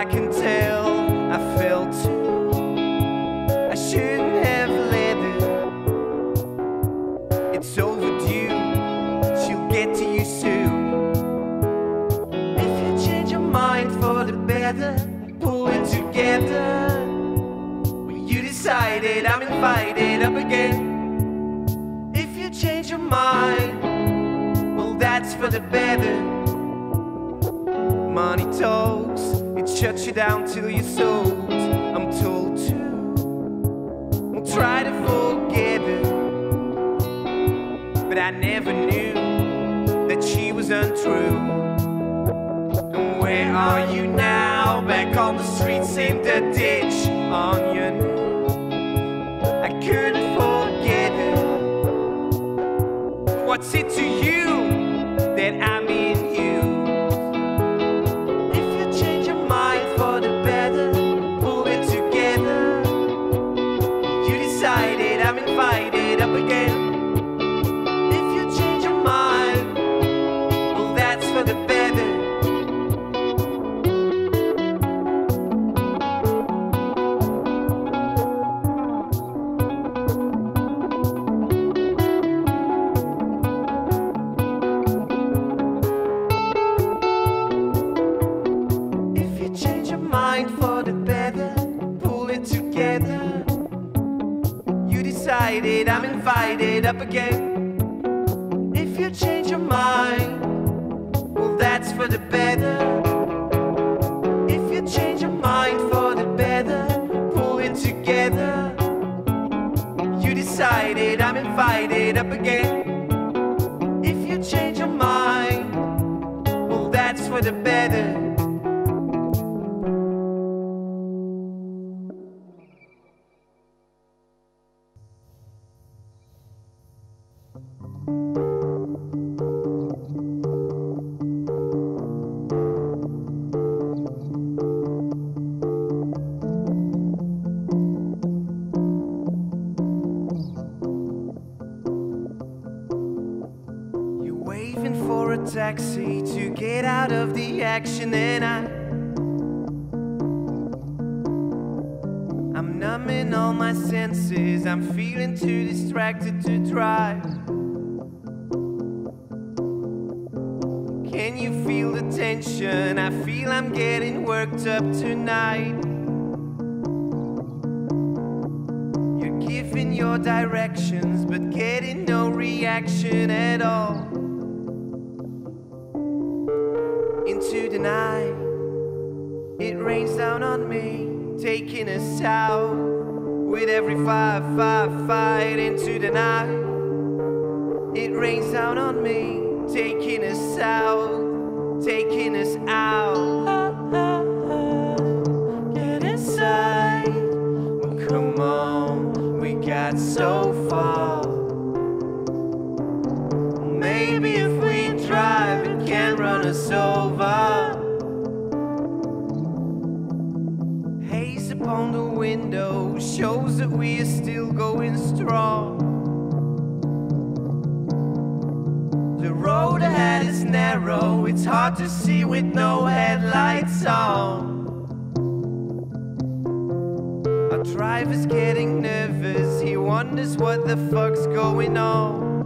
I can tell I fell too. I shouldn't have let it. It's overdue. She'll get to you soon. If you change your mind for the better, pull it together. When you decided I'm invited up again. If you change your mind, well that's for the better. Money talks it shuts you down till you're sold. I'm told to. Well, try to forget her. But I never knew that she was untrue. And where are you now? Back on the streets in the ditch on your knee. I couldn't forget her. What's it to you that I'm up again. If you change your mind, well, that's for the better. If you change your mind for the better, pull it together. You decided I'm invited up again. For a taxi to get out of the action, and I. I'm numbing all my senses, I'm feeling too distracted to drive. Can you feel the tension? I feel I'm getting worked up tonight. You're giving your directions, but getting no reaction at all. Into the night, it rains down on me, taking us out. With every fire, fire, fight into the night, it rains down on me, taking us out, taking us out. Get inside. Well, come on, we got so far. Maybe if we drive, it can run us over. That we are still going strong. The road ahead is narrow, it's hard to see with no headlights on. Our driver's getting nervous, he wonders what the fuck's going on.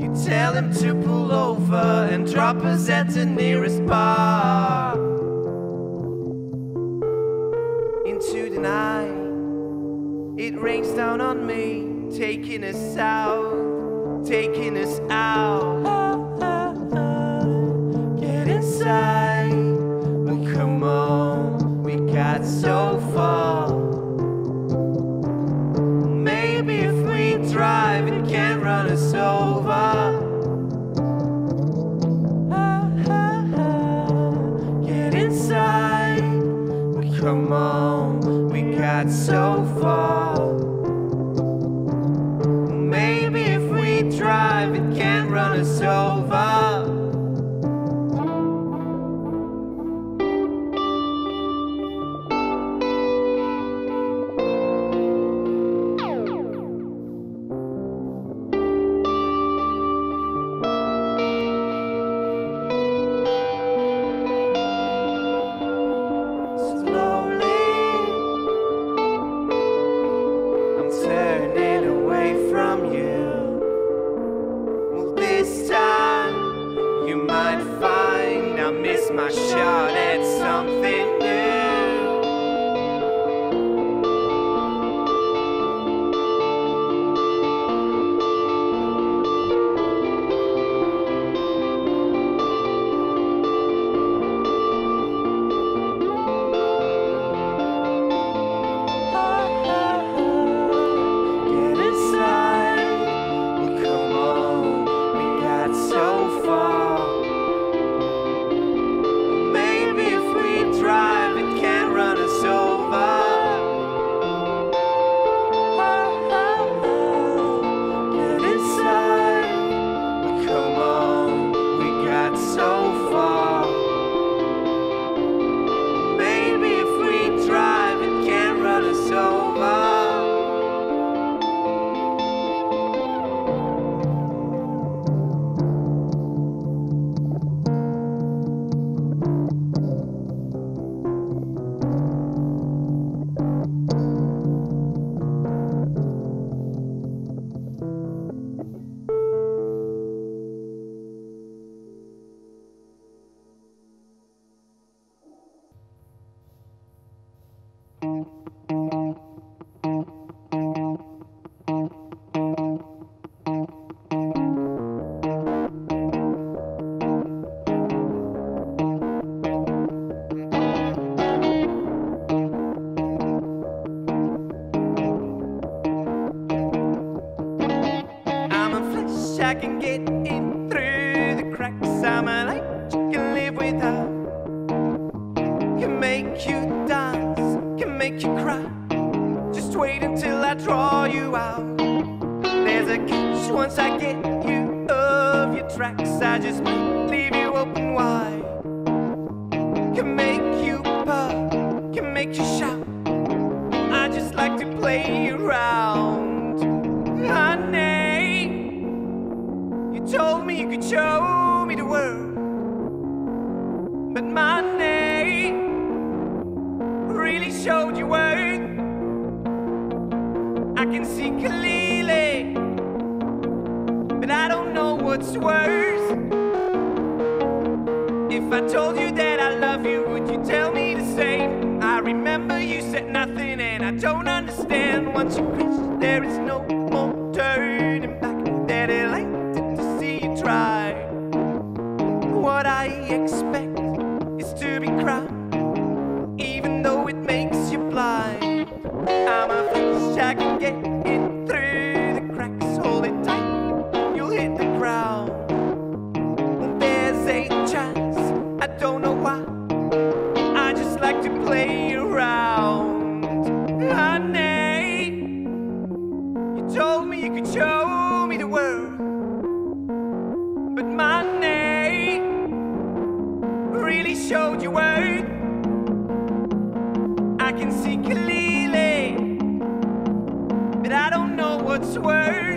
You tell him to pull over and drop us at the nearest bar. Rains down on me, taking us out, taking us out. Get inside, well, come on, we got so far. Maybe if we drive, it can run us over. Get inside, come on, we got so far. I'd find. I missed my shot at something summer night you can live without. Can make you dance, can make you cry. Just wait until I draw you out. There's a catch once I get you off your tracks. I just might leave you open wide. Can make you puff, can make you shout. I just like to play around. Honey, you told me you could show my name really showed you worth. I can see clearly, but I don't know what's worse. If I told you that I love you, would you tell me the same? I remember you said nothing, and I don't understand. Once you reach, there is no more turning back. That elated to see you try. What I expect even though it makes you blind. I'm a fish, I can get in through the cracks. Hold it tight, you'll hit the ground. There's a chance, I don't know why. I just like to play around. Honey, you told me you could show know what's